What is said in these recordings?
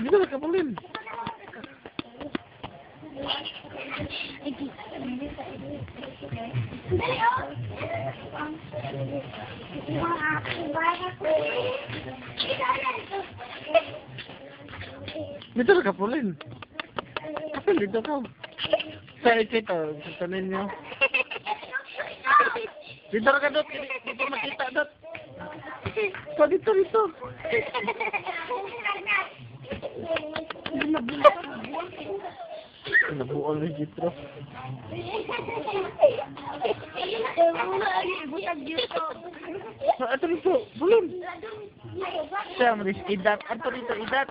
Dito na kapulin. Dali, oh. Dito na kapulin. Kapul, dito ka. Sa ito, sa ninyo. Dito na ka, Dot. Dito makita, Dot. So, dito, dito. Nabuol ni Jitro. Ito dito. Bulin. Siya, idat. Ito dito, idat.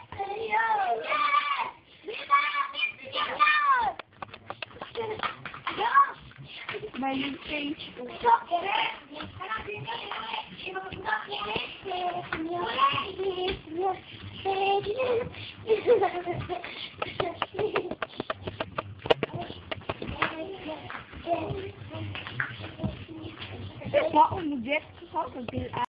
Mas não tem, tipo... Que tu solta,